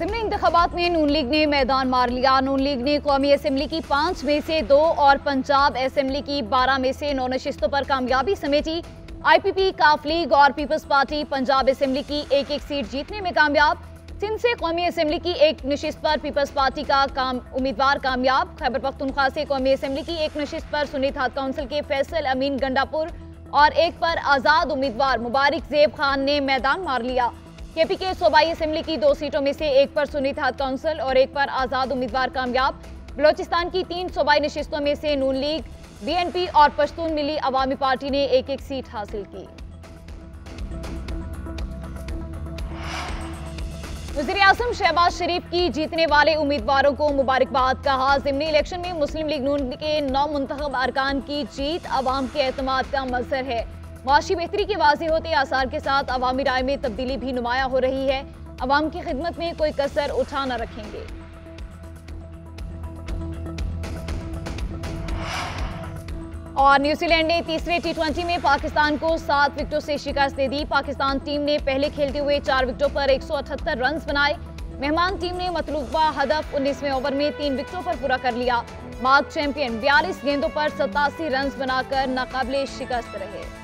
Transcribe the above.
सिमली इंतबात में नून लीग ने मैदान मार लिया। नून लीग ने कौमी असम्बली की पाँच में से दो और पंजाब असम्बली की बारह में से नौ नशस्तों पर कामयाबी समेटी। आईपीपी काफ लीग और पीपल्स पार्टी पंजाब असम्बली की एक एक सीट जीतने में कामयाब। सिंध से कौमी असम्बली की एक नशस्त पर पीपल्स पार्टी का काम उम्मीदवार कामयाब। खैबर पख्तूनख्वा से कौमी असम्बली की एक नशस्त पर सुनीत हाथ काउंसिल के फैसल अमीन गंडापुर और एक पर आज़ाद उम्मीदवार मुबारक जेब खान ने मैदान मार लिया। केपी के सूबाई असम्बली की दो सीटों में से एक पर सुनीत हाथ काउंसिल और एक पर आज़ाद उम्मीदवार कामयाब। बलोचिस्तान की तीन सूबाई नशस्तों में से नून लीग, बीएनपी और पश्तून मिली अवामी पार्टी ने एक एक सीट हासिल की। वज़ीर अजम शहबाज शरीफ की जीतने वाले उम्मीदवारों को मुबारकबाद कहा जिमनी इलेक्शन में मुस्लिम लीग नून के नौ मुंतब अरकान की जीत अवाम के अहतमाद का मजहर है। माशी बेहतरी के वाजे होते, आसार के साथ अवामी राय में तब्दीली भी नुमाया हो रही है। अवाम की खिदमत में कोई कसर उठा न रखेंगे। और न्यूजीलैंड ने तीसरे टी ट्वेंटी में पाकिस्तान को सात विकेटों से शिकस्त दे दी। पाकिस्तान टीम ने पहले खेलते हुए चार विकेटों पर 178 रन बनाए। मेहमान टीम ने मतलूबा हदफ 19वें ओवर में तीन विकेटों पर पूरा कर लिया। मार्क चैंपियन 42 गेंदों पर सतासी रन बनाकर नाकाबले शिकस्त रहे।